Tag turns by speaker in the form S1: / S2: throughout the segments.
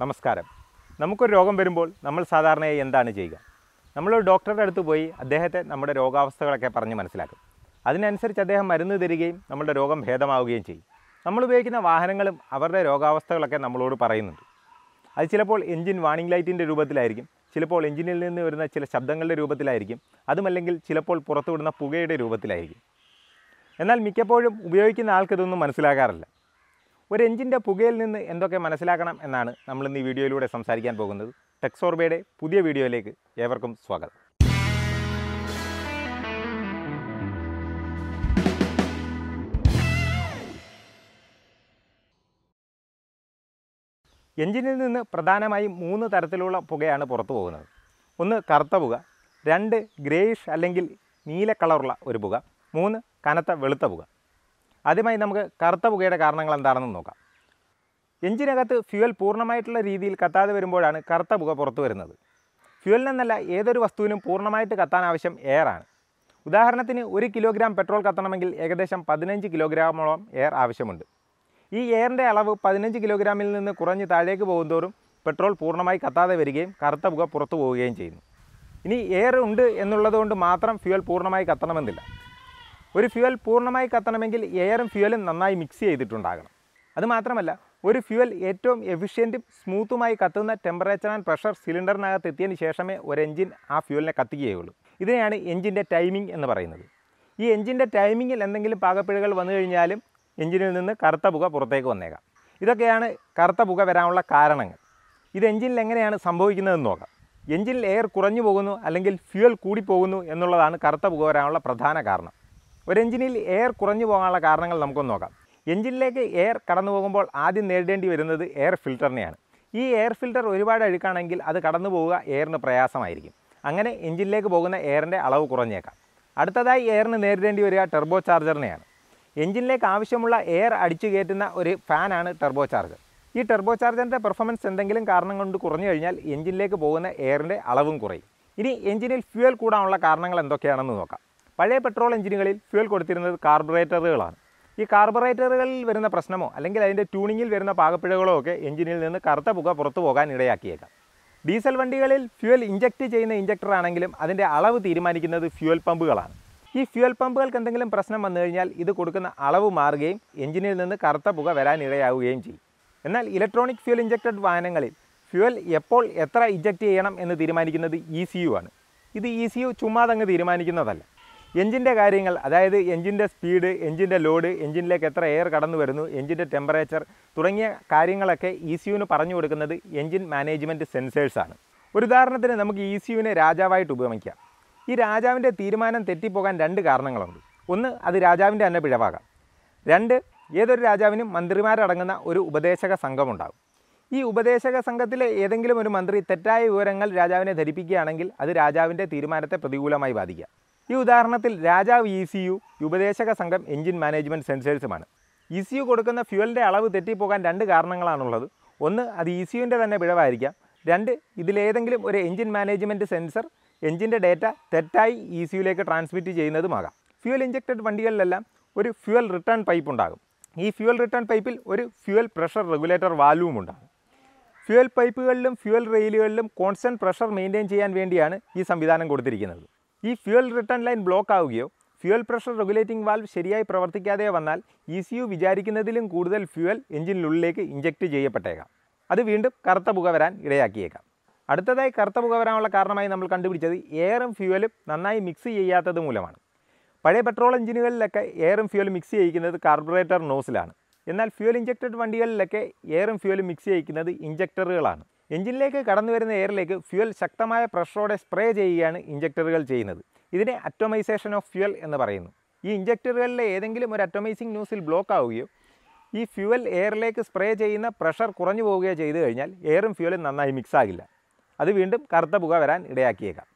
S1: നമസ്കാരം. നമുക്കൊരു രോഗം വരുമ്പോൾ നമ്മൾ സാധാരണയായി എന്താണ് ചെയ്യുക? നമ്മൾ ഡോക്ടറുടെ അടുത്ത് പോയി അദ്ദേഹത്തെ നമ്മുടെ രോഗാവസ്ഥകളൊക്കെ പറഞ്ഞ് മനസ്സിലാക്കും. അതിനനുസരിച്ച് അദ്ദേഹം മരുന്ന് തരികയും നമ്മുടെ രോഗം ഭേദമാവുകയും ചെയ്യും. നമ്മൾ ഉപയോഗിക്കുന്ന വാഹനങ്ങളും അവരുടെ രോഗാവസ്ഥകളൊക്കെ നമ്മളോട് പറയുന്നുണ്ട്. അത് ചിലപ്പോൾ എഞ്ചിൻ വാണിംഗ് ലൈറ്റിന്റെ രൂപത്തിലായിരിക്കും ചിലപ്പോൾ എഞ്ചിനിൽ നിന്ന് വരുന്ന ചില ശബ്ദങ്ങളുടെ രൂപത്തിലായിരിക്കും അതുമല്ലെങ്കിൽ ചിലപ്പോൾ പുറത്തുവിടുന്ന പുകയുടെ രൂപത്തിലായിരിക്കും. എന്നാൽ മിക്കപ്പോഴും ഉപയോഗിക്കുന്ന ആൾക്കിതൊന്നും മനസ്സിലാകാറില്ല. ഒരു എഞ്ചിന്റെ പുകയിൽ നിന്ന് എന്തൊക്കെ മനസ്സിലാക്കണം എന്നാണ് നമ്മൾ ഇന്ന് ഈ വീഡിയോയിലൂടെ സംസാരിക്കാൻ പോകുന്നത്. ടെക്സോർബയുടെ പുതിയ വീഡിയോയിലേക്ക് ഏവർക്കും സ്വാഗതം. എഞ്ചിനിൽ നിന്ന് പ്രധാനമായും മൂന്ന് തരത്തിലുള്ള പുകയാണ് പുറത്തു പോകുന്നത്. ഒന്ന് കറുത്ത പുക രണ്ട് ഗ്രേയിഷ് അല്ലെങ്കിൽ നീല കളറുള്ള ഒരു പുക മൂന്ന് കനത്ത വെളുത്ത പുക. ആദ്യമായി നമുക്ക് കറുത്ത പുകയുടെ കാരണങ്ങൾ എന്താണെന്ന് നോക്കാം. എഞ്ചിനകത്ത് ഫ്യുവൽ പൂർണമായിട്ടുള്ള രീതിയിൽ കത്താതെ വരുമ്പോഴാണ് കറുത്ത പുക പുറത്തു വരുന്നത്. ഫ്യുവലിനെന്നല്ല ഏതൊരു വസ്തുവിനും പൂർണമായിട്ട് കത്താൻ ആവശ്യം എയറാണ് ഉദാഹരണത്തിന് ഒരു കിലോഗ്രാം പെട്രോൾ കത്തണമെങ്കിൽ ഏകദേശം പതിനഞ്ച് കിലോഗ്രാമോളം എയർ ആവശ്യമുണ്ട്. ഈ എയറിന്റെ അളവ് പതിനഞ്ച് കിലോഗ്രാമിൽ നിന്ന് കുറഞ്ഞ് താഴേക്ക് പോകുന്തോറും പെട്രോൾ പൂർണമായി കത്താതെ വരികയും കറുത്ത പുക പുറത്തു പോവുകയും ചെയ്യുന്നു. ഇനി എയർ ഉണ്ട് എന്നുള്ളതുകൊണ്ട് മാത്രം ഫ്യുവൽ പൂർണമായി കത്തണമെന്നില്ല. ഒരു ഫ്യുവൽ പൂർണമായി കത്തണമെങ്കിൽ എയറും ഫ്യുവലും നന്നായി മിക്സ് ചെയ്തിട്ടുണ്ടാകണം. അതുമാത്രമല്ല ഒരു ഫ്യുവൽ ഏറ്റവും എഫിഷ്യന്റും സ്മൂത്തുമായി കത്തുന്ന ടെമ്പറേച്ചർ ആൻഡ് പ്രഷർ സിലിണ്ടറിനകത്ത് എത്തിയതിന് ശേഷമേ ഒരു എഞ്ചിൻ ആ ഫ്യുവലിനെ കത്തിക്കുകയുള്ളൂ. ഇതിനെയാണ് എഞ്ചിന്റെ ടൈമിംഗ് എന്ന് പറയുന്നത്. ഈ എഞ്ചിന്റെ ടൈമിങ്ങിൽ എന്തെങ്കിലും പാകപ്പിഴകൾ വന്നു കഴിഞ്ഞാലും എഞ്ചിനിൽ നിന്ന് കറുത്ത പുക പുറത്തേക്ക് വന്നേക്കാം. ഇതൊക്കെയാണ് കറുത്ത പുക വരാനുള്ള കാരണങ്ങൾ. ഇത് എഞ്ചിനിൽ എങ്ങനെയാണ് സംഭവിക്കുന്നതെന്ന് നോക്കാം. എഞ്ചിനിൽ എയർ കുറഞ്ഞു പോകുന്നു അല്ലെങ്കിൽ ഫ്യുവൽ കൂടിപ്പോകുന്നു എന്നുള്ളതാണ് കറുത്ത പുക വരാനുള്ള പ്രധാന കാരണം. ഒരു എഞ്ചിനിൽ എയർ കുറഞ്ഞു പോകാനുള്ള കാരണങ്ങൾ നമുക്കൊന്ന് നോക്കാം. എഞ്ചിനിലേക്ക് എയർ കടന്നു പോകുമ്പോൾ ആദ്യം നേരിടേണ്ടി വരുന്നത് എയർ ഫിൽറ്ററിനെയാണ് ഈ എയർ ഫിൽറ്റർ ഒരുപാട് അഴുക്കാണെങ്കിൽ അത് കടന്നു പോവുക എയറിന് പ്രയാസമായിരിക്കും. അങ്ങനെ എഞ്ചിനിലേക്ക് പോകുന്ന എയറിന്റെ അളവ് കുറഞ്ഞേക്കാം. അടുത്തതായി എയറിന് നേരിടേണ്ടി വരിക ടെർബോ ചാർജറിനെയാണ്. എഞ്ചിനിലേക്ക് ആവശ്യമുള്ള എയർ അടിച്ചു കയറ്റുന്ന ഒരു ഫാനാണ് ടെർബോ ചാർജർ. ഈ ടെർബോ ചാർജറിന്റെ പെർഫോമൻസ് എന്തെങ്കിലും കാരണം കൊണ്ട് കുറഞ്ഞു കഴിഞ്ഞാൽ എഞ്ചിനിലേക്ക് പോകുന്ന എയറിന്റെ അളവും കുറയും. ഇനി എഞ്ചിനിൽ ഫ്യൂവൽ കൂടാനുള്ള കാരണങ്ങൾ എന്തൊക്കെയാണെന്ന് നോക്കാം. പഴയ പെട്രോൾ എഞ്ചിനുകളിൽ ഫ്യൂൽ കൊടുത്തിരുന്നത് കാർബറേറ്ററുകളാണ്. ഈ കാർബറേറ്ററുകളിൽ വരുന്ന പ്രശ്നമോ അല്ലെങ്കിൽ അതിന്റെ ട്യൂണിങ്ങിൽ വരുന്ന പാകപ്പിഴകളോ ഒക്കെ എഞ്ചിനിൽ നിന്ന് കറുത്ത പുക പുറത്തു പോകാൻ ഇടയാക്കിയേക്കാം. ഡീസൽ വണ്ടികളിൽ ഫ്യൂൽ ഇഞ്ചക്ട് ചെയ്യുന്ന ഇഞ്ചക്ടർ ആണെങ്കിലും അതിന്റെ അളവ് തീരുമാനിക്കുന്നത് ഫ്യൂൽ പമ്പുകളാണ്. ഈ ഫ്യൂൽ പമ്പുകൾക്ക് എന്തെങ്കിലും പ്രശ്നം വന്നു കഴിഞ്ഞാൽ ഇത് കൊടുക്കുന്ന അളവ് മാറുകയും എഞ്ചിനിൽ നിന്ന് കറുത്ത പുക വരാൻ ഇടയാവുകയും ചെയ്യും. എന്നാൽ ഇലക്ട്രോണിക് ഫ്യൂൽ ഇഞ്ചക്റ്റഡ് വാഹനങ്ങളിൽ ഫ്യൂൽ എപ്പോൾ എത്ര ഇഞ്ചക്ട് ചെയ്യണം എന്ന് തീരുമാനിക്കുന്നത് ഇ സി യു ആണ്. ഇത് ഇ സി യു ചുമ്മാതങ്ങ് തീരുമാനിക്കുന്നതല്ല. എഞ്ചിന്റെ കാര്യങ്ങൾ അതായത് എഞ്ചിന്റെ സ്പീഡ് എഞ്ചിന്റെ ലോഡ് എഞ്ചിനിലേക്ക് എത്ര എയർ കടന്നു വരുന്നു എഞ്ചിന്റെ ടെമ്പറേച്ചർ തുടങ്ങിയ കാര്യങ്ങളൊക്കെ ഇ സിയുവിന് പറഞ്ഞു കൊടുക്കുന്നത് എഞ്ചിൻ മാനേജ്മെന്റ് സെൻസേഴ്സാണ്. ഒരു ഉദാഹരണത്തിന് നമുക്ക് ഇ സിയുവിനെ രാജാവായിട്ട് ഉപയോഗിക്കാം ഈ രാജാവിന്റെ തീരുമാനം തെറ്റിപ്പോകാൻ രണ്ട് കാരണങ്ങളുണ്ട്. ഒന്ന് അത് രാജാവിന്റെ തന്നെ പിഴവാകാം. രണ്ട് ഏതൊരു രാജാവിനും മന്ത്രിമാരടങ്ങുന്ന ഒരു ഉപദേശക സംഘമുണ്ടാകും. ഈ ഉപദേശക സംഘത്തിലെ ഏതെങ്കിലും ഒരു മന്ത്രി തെറ്റായ വിവരങ്ങൾ രാജാവിനെ ധരിപ്പിക്കുകയാണെങ്കിൽ അത് രാജാവിന്റെ തീരുമാനത്തെ പ്രതികൂലമായി ബാധിക്കാം ഈ ഉദാഹരണത്തിൽ രാജാവ് ഇ സി യു ഉപദേശക സംഘം എഞ്ചിൻ മാനേജ്മെന്റ് സെൻസേഴ്സുമാണ്. ഇ സി യു കൊടുക്കുന്ന ഫ്യൂവലിന്റെ അളവ് തെറ്റിപ്പോകാൻ രണ്ട് കാരണങ്ങളാണുള്ളത്. ഒന്ന് അത് ഇ സി യുവിന്റെ തന്നെ പിഴവായിരിക്കാം. രണ്ട് ഇതിലേതെങ്കിലും ഒരു എഞ്ചിൻ മാനേജ്മെന്റ് സെൻസർ എഞ്ചിന്റെ ഡേറ്റ തെറ്റായി ഇ സി യുയിലേക്ക് ട്രാൻസ്മിറ്റ് ചെയ്യുന്നതുമാകാം. ഫ്യൂവൽ ഇഞ്ചക്റ്റഡ് വണ്ടികളിലെല്ലാം ഒരു ഫ്യൂവൽ റിട്ടേൺ പൈപ്പ് ഉണ്ടാകും. ഈ ഫ്യൂവൽ റിട്ടേൺ പൈപ്പിൽ ഒരു ഫ്യൂവൽ പ്രഷർ റെഗുലേറ്റർ വാൽവും ഉണ്ടാകും. ഫ്യൂവൽ പൈപ്പുകളിലും ഫ്യൂവൽ റെയിലുകളിലും കോൺസ്റ്റന്റ് പ്രഷർ മെയിന്റെയിൻ ചെയ്യാൻ വേണ്ടിയാണ് ഈ സംവിധാനം കൊടുത്തിരിക്കുന്നത്. ഈ ഫ്യൂവൽ റിട്ടേൺ ലൈൻ ബ്ലോക്ക് ആവുകയോ ഫ്യൂവൽ പ്രഷർ റെഗുലേറ്റിംഗ് വാൽവ് ശരിയായി പ്രവർത്തിക്കാതെ വന്നാൽ ഇ സി യു വിചാരിക്കുന്നതിലും കൂടുതൽ ഫ്യൂവൽ എഞ്ചിനുള്ളിലേക്ക് ഇഞ്ചക്ട് ചെയ്യപ്പെട്ടേക്കാം. അത് വീണ്ടും കറുത്ത പുക വരാൻ ഇടയാക്കിയേക്കാം. അടുത്തതായി കറുത്ത പുക വരാനുള്ള കാരണമായി നമ്മൾ കണ്ടുപിടിച്ചത് എയറും ഫ്യൂവലും നന്നായി മിക്സ് ചെയ്യാത്തത് മൂലമാണ്. പഴയ പെട്രോൾ എഞ്ചിനുകളിലൊക്കെ എയറും ഫ്യൂവലും മിക്സ് ചെയ്യിക്കുന്നത് കാർബറേറ്റർ നോസിലാണ് എന്നാൽ ഫ്യൂവൽ ഇഞ്ചക്റ്റഡ് വണ്ടികളിലൊക്കെ എയറും ഫ്യൂവലും മിക്സ് ചെയ്യിക്കുന്നത് ഇഞ്ചക്ടറുകളാണ് എഞ്ചിനിലേക്ക് കടന്നു വരുന്ന എയറിലേക്ക് ഫ്യുവൽ ശക്തമായ പ്രഷറോടെ സ്പ്രേ ചെയ്യുകയാണ് ഇഞ്ചക്ടറുകൾ ചെയ്യുന്നത്. ഇതിനെ അറ്റോമൈസേഷൻ ഓഫ് ഫ്യുവൽ എന്ന് പറയുന്നു. ഈ ഇഞ്ചക്ടറുകളിലെ ഏതെങ്കിലും ഒരു അറ്റോമൈസിംഗ് ന്യൂസിൽ ബ്ലോക്ക് ആവുകയോ ഈ ഫ്യുവൽ എയറിലേക്ക് സ്പ്രേ ചെയ്യുന്ന പ്രഷർ കുറഞ്ഞു പോവുകയോ ചെയ്തു കഴിഞ്ഞാൽ എയറും ഫ്യുവലും നന്നായി മിക്സ് ആകില്ല. അത് വീണ്ടും കറുത്ത പുക വരാൻ ഇടയാക്കിയേക്കാം.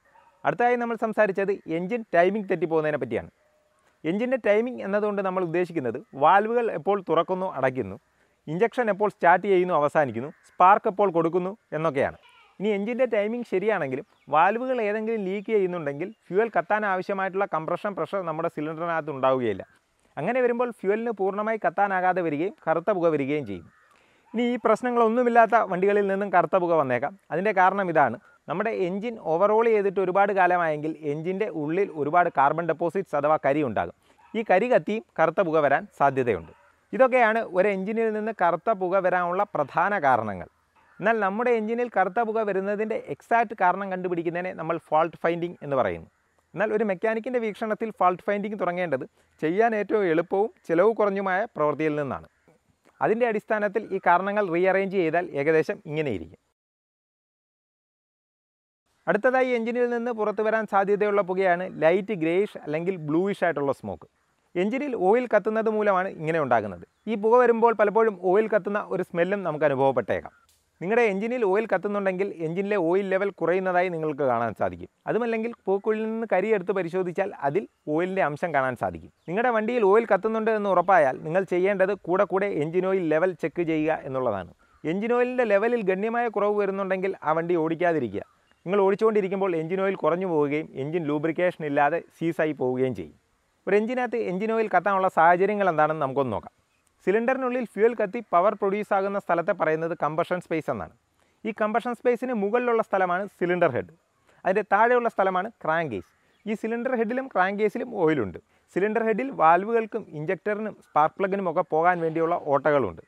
S1: അടുത്തതായി നമ്മൾ സംസാരിച്ചത് എഞ്ചിൻ ടൈമിംഗ് തെറ്റിപ്പോകുന്നതിനെ പറ്റിയാണ്. എഞ്ചിന്റെ ടൈമിംഗ് എന്നതുകൊണ്ട് നമ്മൾ ഉദ്ദേശിക്കുന്നത് വാൽവുകൾ എപ്പോൾ തുറക്കുന്നു അടയ്ക്കുന്നു ഇഞ്ചക്ഷൻ എപ്പോൾ സ്റ്റാർട്ട് ചെയ്യുന്നു അവസാനിക്കുന്നു സ്പാർക്ക് എപ്പോൾ കൊടുക്കുന്നു എന്നൊക്കെയാണ്. ഇനി എഞ്ചിന്റെ ടൈമിംഗ് ശരിയാണെങ്കിലും വാൽവുകൾ ഏതെങ്കിലും ലീക്ക് ചെയ്യുന്നുണ്ടെങ്കിൽ ഫ്യൂവൽ കത്താൻ ആവശ്യമായിട്ടുള്ള കംപ്രഷൻ പ്രഷർ നമ്മുടെ സിലിണ്ടറിനകത്ത് ഉണ്ടാവുകയില്ല. അങ്ങനെ വരുമ്പോൾ ഫ്യൂവലിന് പൂർണമായി കത്താനാകാതെ വരികയും കറുത്ത പുക വരികയും ചെയ്യും. ഇനി ഈ പ്രശ്നങ്ങളൊന്നുമില്ലാത്ത വണ്ടികളിൽ നിന്നും കറുത്ത പുക വന്നേക്കാം. അതിന്റെ കാരണം ഇതാണ് നമ്മുടെ എൻജിൻ ഓവറോൾ ചെയ്തിട്ട് ഒരുപാട് കാലമായെങ്കിൽ എൻജിന്റെ ഉള്ളിൽ ഒരുപാട് കാർബൺ ഡെപ്പോസിറ്റ്സ് അഥവാ കരി ഉണ്ടാകും. ഈ കരി കത്തിയും കറുത്ത പുക വരാൻ സാധ്യതയുണ്ട്. ഇതൊക്കെയാണ് ഒരു എഞ്ചിനിൽ നിന്ന് കറുത്ത പുക വരാനുള്ള പ്രധാന കാരണങ്ങൾ. എന്നാൽ നമ്മുടെ എഞ്ചിനിൽ കറുത്ത പുക വരുന്നതിന്റെ എക്സാക്റ്റ് കാരണം കണ്ടുപിടിക്കുന്നതിനെ നമ്മൾ ഫാൾട്ട് ഫൈൻഡിങ് എന്ന് പറയുന്നു. എന്നാൽ ഒരു മെക്കാനിക്കിന്റെ വീക്ഷണത്തിൽ ഫാൾട്ട് ഫൈൻഡിങ് തുടങ്ങേണ്ടത് ചെയ്യാൻ ഏറ്റവും എളുപ്പവും ചിലവ് കുറഞ്ഞുമായ പ്രവൃത്തിയിൽ നിന്നാണ്. അതിന്റെ അടിസ്ഥാനത്തിൽ ഈ കാരണങ്ങൾ റീഅറേഞ്ച് ചെയ്താൽ ഏകദേശം ഇങ്ങനെയിരിക്കും അടുത്തതായി എഞ്ചിനിൽ നിന്ന് പുറത്തു വരാൻ സാധ്യതയുള്ള പുകയാണ് ലൈറ്റ് ഗ്രേയിഷ് അല്ലെങ്കിൽ ബ്ലൂയിഷ് ആയിട്ടുള്ള സ്മോക്ക് എഞ്ചിനിൽ ഓയിൽ കത്തുന്നത് മൂലമാണ് ഇങ്ങനെ ഉണ്ടാകുന്നത്. ഈ പുക വരുമ്പോൾ പലപ്പോഴും ഓയിൽ കത്തുന്ന ഒരു സ്മെല്ലും നമുക്ക് അനുഭവപ്പെട്ടേക്കാം. നിങ്ങളുടെ എഞ്ചിനിൽ ഓയിൽ കത്തുന്നുണ്ടെങ്കിൽ എഞ്ചിനിലെ ഓയിൽ ലെവൽ കുറയുന്നതായി നിങ്ങൾക്ക് കാണാൻ സാധിക്കും. അതുമല്ലെങ്കിൽ പൂക്കുള്ളിൽ നിന്ന് കരിയെടുത്ത് പരിശോധിച്ചാൽ അതിൽ ഓയിലിന്റെ അംശം കാണാൻ സാധിക്കും. നിങ്ങളുടെ വണ്ടിയിൽ ഓയിൽ കത്തുന്നുണ്ട് എന്ന് ഉറപ്പായാൽ നിങ്ങൾ ചെയ്യേണ്ടത് കൂടെ കൂടെ എഞ്ചിൻ ഓയിൽ ലെവൽ ചെക്ക് ചെയ്യുക എന്നുള്ളതാണ്. എഞ്ചിൻ ഓയിലിന്റെ ലെവലിൽ ഗണ്യമായ കുറവ് വരുന്നുണ്ടെങ്കിൽ ആ വണ്ടി ഓടിക്കാതിരിക്കുക. നിങ്ങൾ ഓടിച്ചുകൊണ്ടിരിക്കുമ്പോൾ എഞ്ചിൻ ഓയിൽ കുറഞ്ഞു പോവുകയും എഞ്ചിൻ ലൂബ്രിക്കേഷൻ ഇല്ലാതെ സീസായി പോവുകയും ചെയ്യും. ഒരു എഞ്ചിനകത്ത് എഞ്ചിൻ ഓയിൽ കത്താനുള്ള സാഹചര്യങ്ങൾ എന്താണെന്ന് നമുക്കൊന്ന് നോക്കാം. സിലിണ്ടറിനുള്ളിൽ ഫ്യൂൽ കത്തി പവർ പ്രൊഡ്യൂസ് ആകുന്ന സ്ഥലത്തെ പറയുന്നത് കമ്പഷൻ സ്പേസ് എന്നാണ്. ഈ കമ്പഷൻ സ്പേസിന് മുകളിലുള്ള സ്ഥലമാണ് സിലിണ്ടർ ഹെഡ്. അതിന്റെ താഴെയുള്ള സ്ഥലമാണ് ക്രാങ്കേസ് ഈ സിലിണ്ടർ ഹെഡിലും ക്രാങ്കേസിലും ഓയിലുണ്ട്. സിലിണ്ടർ ഹെഡിൽ വാൽവുകൾക്കും ഇഞ്ചക്ടറിനും സ്പാർക്ക് പ്ലഗിനും ഒക്കെ പോകാൻ വേണ്ടിയുള്ള ഓട്ടകളുണ്ട്.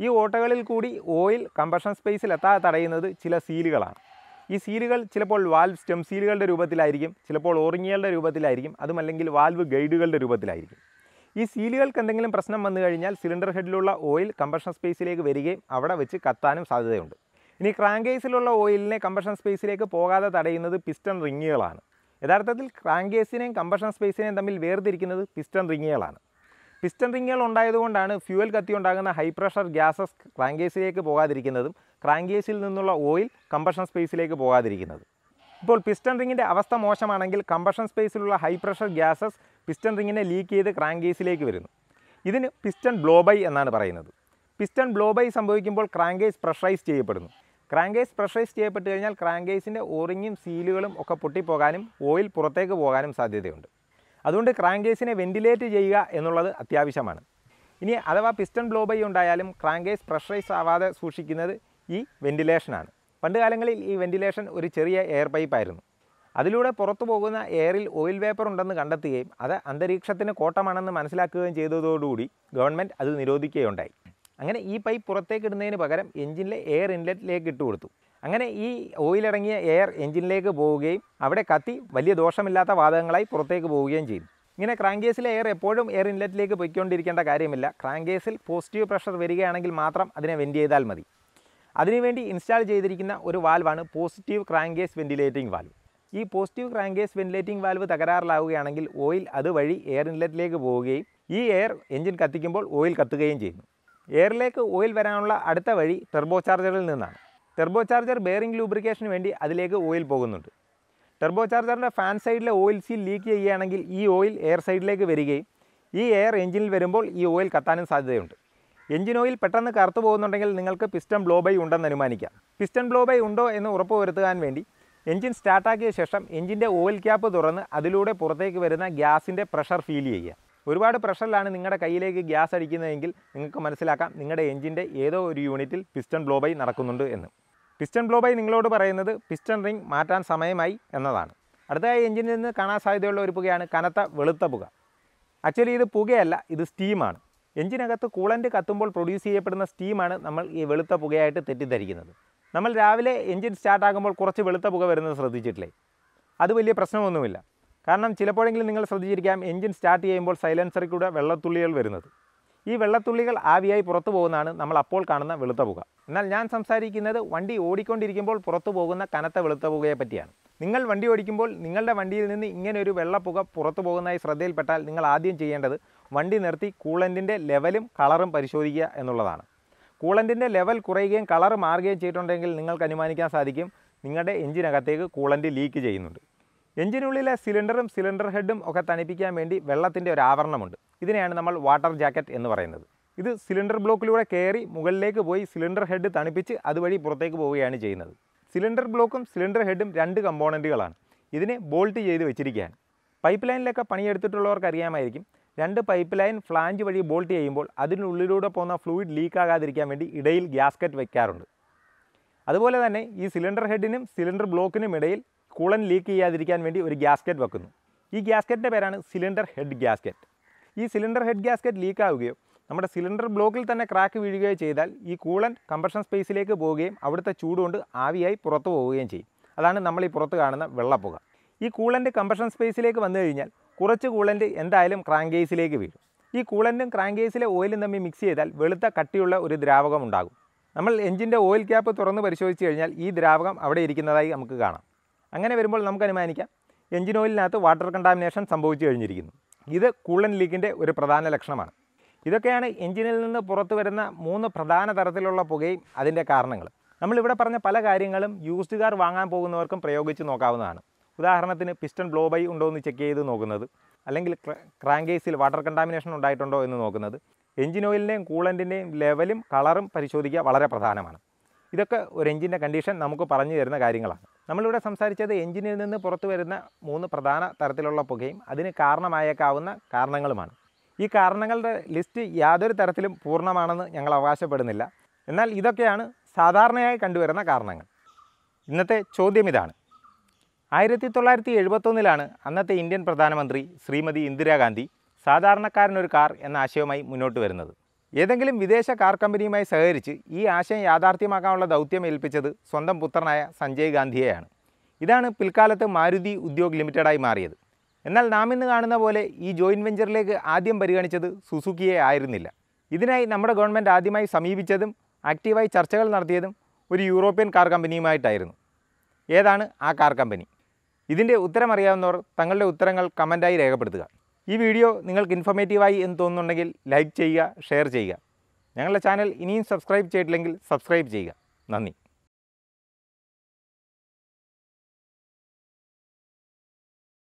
S1: ഈ ഓട്ടകളിൽ കൂടി ഓയിൽ കമ്പഷൻ സ്പേസിൽ എത്താതെ തടയുന്നത് ചില സീലുകളാണ്. ഈ സീലുകൾ ചിലപ്പോൾ വാൽവ് സ്റ്റെം സീലുകളുടെ രൂപത്തിലായിരിക്കും ചിലപ്പോൾ ഓറിങ്ങുകളുടെ രൂപത്തിലായിരിക്കും അതുമല്ലെങ്കിൽ വാൽവ് ഗൈഡുകളുടെ രൂപത്തിലായിരിക്കും. ഈ സീലുകൾക്ക് എന്തെങ്കിലും പ്രശ്നം വന്നു കഴിഞ്ഞാൽ സിലിണ്ടർ ഹെഡിലുള്ള ഓയിൽ കമ്പഷൻ സ്പേസിലേക്ക് വരികയും അവിടെ വെച്ച് കത്താനും സാധ്യതയുണ്ട്. ഇനി ക്രാങ്കേസിലുള്ള ഓയിലിനെ കമ്പഷൻ സ്പേസിലേക്ക് പോകാതെ തടയുന്നത് പിസ്റ്റൺ റിങ്ങുകളാണ് യഥാർത്ഥത്തിൽ ക്രാങ്കേസിനെയും കമ്പഷൻ സ്പേസിനെയും തമ്മിൽ വേർതിരിക്കുന്നത് പിസ്റ്റൺ റിങ്ങുകളാണ് പിസ്റ്റൺ റിങ്ങുകൾ ഉണ്ടായതുകൊണ്ടാണ് ഫ്യൂവൽ കത്തി ഉണ്ടാകുന്ന ഹൈ പ്രഷർ ഗ്യാസസ് ക്രാങ്കേസിലേക്ക് പോകാതിരിക്കുന്നതും ക്രാങ്കേസിൽ നിന്നുള്ള ഓയിൽ കമ്പഷൻ സ്പേസിലേക്ക് പോകാതിരിക്കുന്നത്. ഇപ്പോൾ പിസ്റ്റൺ റിങ്ങിന്റെ അവസ്ഥ മോശമാണെങ്കിൽ കമ്പഷൻ സ്പേസിലുള്ള ഹൈ പ്രഷർ ഗ്യാസസ് പിസ്റ്റൺ റിങ്ങിനെ ലീക്ക് ചെയ്ത് ക്രാങ്കേസിലേക്ക് വരുന്നു. ഇതിന് പിസ്റ്റൺ ബ്ലോബൈ എന്നാണ് പറയുന്നത്. പിസ്റ്റൺ ബ്ലോബൈ സംഭവിക്കുമ്പോൾ ക്രാങ്കേസ് പ്രഷറൈസ് ചെയ്യപ്പെടുന്നു. ക്രാങ്കേസ് പ്രഷറൈസ് ചെയ്യപ്പെട്ട് കഴിഞ്ഞാൽ ക്രാങ്കേസിന്റെ ഓറിങ്ങും സീലുകളും ഒക്കെ പൊട്ടിപ്പോകാനും ഓയിൽ പുറത്തേക്ക് പോകാനും സാധ്യതയുണ്ട്. അതുകൊണ്ട് ക്രാങ്കേസിനെ വെന്റിലേറ്റ് ചെയ്യുക എന്നുള്ളത് അത്യാവശ്യമാണ്. ഇനി അഥവാ പിസ്റ്റൺ ബ്ലോബൈ ഉണ്ടായാലും ക്രാങ്കേസ് പ്രഷറൈസ് ആവാതെ സൂക്ഷിക്കുന്നത് ഈ വെന്റിലേഷനാണ്. പണ്ട് കാലങ്ങളിൽ ഈ വെന്റിലേഷൻ ഒരു ചെറിയ എയർ പൈപ്പായിരുന്നു. അതിലൂടെ പുറത്തു പോകുന്ന എയറിൽ ഓയിൽ വേപ്പർ ഉണ്ടെന്ന് കണ്ടെത്തുകയും അത് അന്തരീക്ഷത്തിന് കോട്ടമാണെന്ന് മനസ്സിലാക്കുകയും ചെയ്തതോടുകൂടി ഗവൺമെന്റ് അത് നിരോധിക്കുകയുണ്ടായി. അങ്ങനെ ഈ പൈപ്പ് പുറത്തേക്ക് ഇടുന്നതിന് പകരം എഞ്ചിനിലെ എയർ ഇൻലെറ്റിലേക്ക് ഇട്ട് കൊടുത്തു അങ്ങനെ ഈ ഓയിലടങ്ങിയ എയർ എഞ്ചിനിലേക്ക് പോവുകയും അവിടെ കത്തി വലിയ ദോഷമില്ലാത്ത വാതകങ്ങളായി പുറത്തേക്ക് പോവുകയും ചെയ്യും ഇങ്ങനെ ക്രാങ്കേസിലെ എയർ എപ്പോഴും എയർ ഇൻലെറ്റിലേക്ക് പൊയ്ക്കൊണ്ടിരിക്കേണ്ട കാര്യമില്ല. ക്രാങ്കേസിൽ പോസിറ്റീവ് പ്രഷർ വരികയാണെങ്കിൽ മാത്രം അതിനെ വെന്റ് ചെയ്താൽ മതി. അതിനുവേണ്ടി ഇൻസ്റ്റാൾ ചെയ്തിരിക്കുന്ന ഒരു വാൽവാണ് പോസിറ്റീവ് ക്രാങ്കേസ് വെന്റിലേറ്റിംഗ് വാൽവ് ഈ പോസിറ്റീവ് ക്രാങ്കേസ് വെന്റിലേറ്റിംഗ് വാൽവ് തകരാറിലാവുകയാണെങ്കിൽ ഓയിൽ അതുവഴി എയർ ഇൻലെറ്റിലേക്ക് പോവുകയും ഈ എയർ എഞ്ചിൻ കത്തിക്കുമ്പോൾ ഓയിൽ കത്തുകയും ചെയ്യുന്നു. എയറിലേക്ക് ഓയിൽ വരാനുള്ള അടുത്ത വഴി ടെർബോ ചാർജറിൽ നിന്നാണ്. ടെർബോ ചാർജർ ബെയറിംഗ് ലൂബ്രിക്കേഷന് വേണ്ടി അതിലേക്ക് ഓയിൽ പോകുന്നുണ്ട്. ടെർബോ ചാർജറിന്റെ ഫാൻ സൈഡിലെ ഓയിൽ സീൽ ലീക്ക് ചെയ്യുകയാണെങ്കിൽ ഈ ഓയിൽ എയർ സൈഡിലേക്ക് വരികയും ഈ എയർ എഞ്ചിനിൽ വരുമ്പോൾ ഈ ഓയിൽ കത്താനും സാധ്യതയുണ്ട്. എഞ്ചിൻ ഓയിൽ പെട്ടെന്ന് കറുത്തു പോകുന്നുണ്ടെങ്കിൽ നിങ്ങൾക്ക് പിസ്റ്റൺ ബ്ലോ ബൈ ഉണ്ടെന്ന് അനുമാനിക്കാം. പിസ്റ്റൺ ബ്ലോ ബൈ ഉണ്ടോ എന്ന് ഉറപ്പുവരുത്താൻ വേണ്ടി എഞ്ചിൻ സ്റ്റാർട്ടാക്കിയ ശേഷം എഞ്ചിന്റെ ഓയിൽ ക്യാപ്പ് തുറന്ന് അതിലൂടെ പുറത്തേക്ക് വരുന്ന ഗ്യാസിന്റെ പ്രഷർ ഫീൽ ചെയ്യുക. ഒരുപാട് പ്രഷറിലാണ് നിങ്ങളുടെ കയ്യിലേക്ക് ഗ്യാസ് അടിക്കുന്നതെങ്കിൽ നിങ്ങൾക്ക് മനസ്സിലാക്കാം നിങ്ങളുടെ എഞ്ചിന്റെ ഏതോ ഒരു യൂണിറ്റിൽ പിസ്റ്റൺ ബ്ലോ ബൈ നടക്കുന്നുണ്ട് എന്ന്. പിസ്റ്റൺ ബ്ലോ ബൈ നിങ്ങളോട് പറയുന്നത് പിസ്റ്റൺ റിംഗ് മാറ്റാൻ സമയമായി എന്നതാണ്. അടുത്തതായി എഞ്ചിനിൽ നിന്ന് കാണാൻ സാധ്യതയുള്ള ഒരു പുകയാണ് കനത്ത വെളുത്ത പുക. ആക്ച്വലി ഇത് പുകയല്ല ഇത് സ്റ്റീമാണ് എഞ്ചിനകത്ത് കൂളന്റ് കത്തുമ്പോൾ പ്രൊഡ്യൂസ് ചെയ്യപ്പെടുന്ന സ്റ്റീമാണ് നമ്മൾ ഈ വെളുത്ത പുകയായിട്ട് തെറ്റിദ്ധരിക്കുന്നത്. നമ്മൾ രാവിലെ എഞ്ചിൻ സ്റ്റാർട്ടാകുമ്പോൾ കുറച്ച് വെളുത്ത പുക വരുന്നത് ശ്രദ്ധിച്ചിട്ടില്ലേ? അത് വലിയ പ്രശ്നമൊന്നുമില്ല. കാരണം ചിലപ്പോഴെങ്കിലും നിങ്ങൾ ശ്രദ്ധിച്ചിരിക്കാം എഞ്ചിൻ സ്റ്റാർട്ട് ചെയ്യുമ്പോൾ സൈലൻസറിൽ കൂടെ വെള്ളത്തുള്ളികൾ വരുന്നത്. ഈ വെള്ളത്തുള്ളികൾ ആവിയായി പുറത്തു പോകുന്നതാണ് നമ്മൾ അപ്പോൾ കാണുന്ന വെളുത്ത പുക. എന്നാൽ ഞാൻ സംസാരിക്കുന്നത് വണ്ടി ഓടിക്കൊണ്ടിരിക്കുമ്പോൾ പുറത്തു പോകുന്ന കനത്ത വെളുത്ത പുകയെ പറ്റിയാണ്. നിങ്ങൾ വണ്ടി ഓടിക്കുമ്പോൾ നിങ്ങളുടെ വണ്ടിയിൽ നിന്ന് ഇങ്ങനെ ഒരു വെള്ളപ്പുക പുറത്തു പോകുന്നതായി ശ്രദ്ധയിൽപ്പെട്ടാൽ നിങ്ങൾ ആദ്യം ചെയ്യേണ്ടത് വണ്ടി നിർത്തി കൂളന്റിന്റെ ലെവലും കളറും പരിശോധിക്കുക എന്നുള്ളതാണ്. കൂളന്റിന്റെ ലെവൽ കുറയുകയും കളർ മാറുകയും ചെയ്തിട്ടുണ്ടെങ്കിൽ നിങ്ങൾക്ക് അനുമാനിക്കാൻ സാധിക്കും. നിങ്ങളുടെ എഞ്ചിനകത്തേക്ക് കൂളന്റ് ലീക്ക് ചെയ്യുന്നുണ്ട്. എഞ്ചിനുള്ളിലെ സിലിണ്ടറും സിലിണ്ടർ ഹെഡും ഒക്കെ തണുപ്പിക്കാൻ വേണ്ടി വെള്ളത്തിന്റെ ഒരു ആവരണമുണ്ട്. ഇതിനെയാണ് നമ്മൾ വാട്ടർ ജാക്കറ്റ് എന്ന് പറയുന്നത്. ഇത് സിലിണ്ടർ ബ്ലോക്കിലൂടെ കയറി മുകളിലേക്ക് പോയി സിലിണ്ടർ ഹെഡ് തണുപ്പിച്ച് അതുവഴി പുറത്തേക്ക് പോവുകയാണ് ചെയ്യുന്നത്. സിലിണ്ടർ ബ്ലോക്കും സിലിണ്ടർ ഹെഡും രണ്ട് കമ്പോണന്റുകളാണ്. ഇതിനെ ബോൾട്ട് ചെയ്ത് വെച്ചിരിക്കുകയാണ്. പൈപ്പ് ലൈനിലൊക്കെ പണിയെടുത്തിട്ടുള്ളവർക്ക് അറിയാമായിരിക്കും. രണ്ട് പൈപ്പ് ലൈൻ ഫ്ലാഞ്ച് വഴി ബോൾട്ട് ചെയ്യുമ്പോൾ അതിനുള്ളിലൂടെ പോകുന്ന ഫ്ലൂയിഡ് ലീക്ക് ആകാതിരിക്കാൻ വേണ്ടി ഇടയിൽ ഗ്യാസ്കറ്റ് വയ്ക്കാറുണ്ട് അതുപോലെ തന്നെ ഈ സിലിണ്ടർ ഹെഡിനും സിലിണ്ടർ ബ്ലോക്കിനും ഇടയിൽ കൂളൻ ലീക്ക് ചെയ്യാതിരിക്കാൻ വേണ്ടി ഒരു ഗ്യാസ്കറ്റ് വെക്കുന്നു. ഈ ഗ്യാസ്കറ്റിന്റെ പേരാണ് സിലിണ്ടർ ഹെഡ് ഗ്യാസ്കറ്റ് ഈ സിലിണ്ടർ ഹെഡ് ഗ്യാസ്കറ്റ് ലീക്ക് ആവുകയോ നമ്മുടെ സിലിണ്ടർ ബ്ലോക്കിൽ തന്നെ ക്രാക്ക് വീഴുകയോ ചെയ്താൽ ഈ കൂളൻ കമ്പഷൻ സ്പേസിലേക്ക് പോവുകയും അവിടുത്തെ ചൂടുകൊണ്ട് ആവിയായി പുറത്തു പോവുകയും ചെയ്യും. അതാണ് നമ്മൾ ഈ പുറത്ത് കാണുന്ന വെള്ളപ്പുക. ഈ കൂളന്റ് കമ്പഷൻ സ്പേസിലേക്ക് വന്നു കഴിഞ്ഞാൽ കുറച്ച് കൂളന്റ് എന്തായാലും ക്രാങ്കേസിലേക്ക് വീഴും. ഈ കൂളന്റും ക്രാങ്കേസിലെ ഓയിലും തമ്മിൽ മിക്സ് ചെയ്താൽ വെളുത്ത കട്ടിയുള്ള ഒരു ദ്രാവകം ഉണ്ടാകും. നമ്മൾ എഞ്ചിന്റെ ഓയിൽ ക്യാപ്പ് തുറന്ന് പരിശോധിച്ച് കഴിഞ്ഞാൽ ഈ ദ്രാവകം അവിടെ ഇരിക്കുന്നതായി നമുക്ക് കാണാം. അങ്ങനെ വരുമ്പോൾ നമുക്ക് അനുമാനിക്കാം. എഞ്ചിൻ ഓയിലിനകത്ത് വാട്ടർ കണ്ടാമിനേഷൻ സംഭവിച്ചു കഴിഞ്ഞിരിക്കുന്നു. ഇത് കൂളൻ ലീക്കിന്റെ ഒരു പ്രധാന ലക്ഷണമാണ്. ഇതൊക്കെയാണ് എഞ്ചിനിൽ നിന്ന് പുറത്തു വരുന്ന മൂന്ന് പ്രധാന തരത്തിലുള്ള പുകയും അതിന്റെ കാരണങ്ങൾ നമ്മളിവിടെ പറഞ്ഞ പല കാര്യങ്ങളും യൂസ്ഡ് കാർ വാങ്ങാൻ പോകുന്നവർക്കും പ്രയോഗിച്ച് നോക്കാവുന്നതാണ്. ഉദാഹരണത്തിന് പിസ്റ്റൺ ബ്ലോ ബൈ ഉണ്ടോ എന്ന് ചെക്ക് ചെയ്ത് നോക്കുന്നത് അല്ലെങ്കിൽ ക്രാങ്കേസിൽ വാട്ടർ കണ്ടാമിനേഷൻ ഉണ്ടായിട്ടുണ്ടോ എന്ന് നോക്കുന്നത് എഞ്ചിൻ ഓയിലിന്റെയും കൂളന്റിന്റെയും ലെവലും കളറും പരിശോധിക്കുക വളരെ പ്രധാനമാണ്. ഇതൊക്കെ ഒരു എഞ്ചിന്റെ കണ്ടീഷൻ നമുക്ക് പറഞ്ഞു തരുന്ന കാര്യങ്ങളാണ്. നമ്മളിവിടെ സംസാരിച്ചത് എഞ്ചിനിൽ നിന്ന് പുറത്തു വരുന്ന മൂന്ന് പ്രധാന തരത്തിലുള്ള പുകയും അതിന് കാരണമായേക്കാവുന്ന കാരണങ്ങളുമാണ്. ഈ കാരണങ്ങളുടെ ലിസ്റ്റ് യാതൊരു തരത്തിലും പൂർണമാണെന്ന് ഞങ്ങൾ അവകാശപ്പെടുന്നില്ല. എന്നാൽ ഇതൊക്കെയാണ് സാധാരണയായി കണ്ടുവരുന്ന കാരണങ്ങൾ. ഇന്നത്തെ ചോദ്യം ഇതാണ്. ആയിരത്തി തൊള്ളായിരത്തി എഴുപത്തൊന്നിലാണ് അന്നത്തെ ഇന്ത്യൻ പ്രധാനമന്ത്രി ശ്രീമതി ഇന്ദിരാഗാന്ധി സാധാരണക്കാരനൊരു കാർ എന്ന ആശയവുമായി മുന്നോട്ട് വരുന്നത്. ഏതെങ്കിലും വിദേശ കാർ കമ്പനിയുമായി സഹകരിച്ച് ഈ ആശയം യാഥാർത്ഥ്യമാക്കാനുള്ള ദൗത്യം ഏൽപ്പിച്ചത് സ്വന്തം പുത്രനായ സഞ്ജയ് ഗാന്ധിയെയാണ്. ഇതാണ് പിൽക്കാലത്ത് മാരുതി ഉദ്യോഗ് ലിമിറ്റഡായി മാറിയത്. എന്നാൽ നാം ഇന്ന് കാണുന്ന പോലെ ഈ ജോയിന്റ് വെഞ്ചറിലേക്ക് ആദ്യം പരിഗണിച്ചത് സുസുക്കിയെ ആയിരുന്നില്ല. ഇതിനായി നമ്മുടെ ഗവൺമെന്റ് ആദ്യമായി സമീപിച്ചതും ആക്റ്റീവായി ചർച്ചകൾ നടത്തിയതും ഒരു യൂറോപ്യൻ കാർ കമ്പനിയുമായിട്ടായിരുന്നു. ഏതാണ് ആ കാർ കമ്പനി? ഇതിന്റെ ഉത്തരമറിയാവുന്നവർ തങ്ങളുടെ ഉത്തരങ്ങൾ കമന്റായി രേഖപ്പെടുത്തുക. ഈ വീഡിയോ നിങ്ങൾക്ക് ഇൻഫോർമേറ്റീവായി എന്ന് തോന്നുന്നുണ്ടെങ്കിൽ ലൈക്ക് ചെയ്യുക ഷെയർ ചെയ്യുക. ഞങ്ങളുടെ ചാനൽ ഇനിയും സബ്സ്ക്രൈബ് ചെയ്തിട്ടില്ലെങ്കിൽ സബ്സ്ക്രൈബ് ചെയ്യുക. നന്ദി.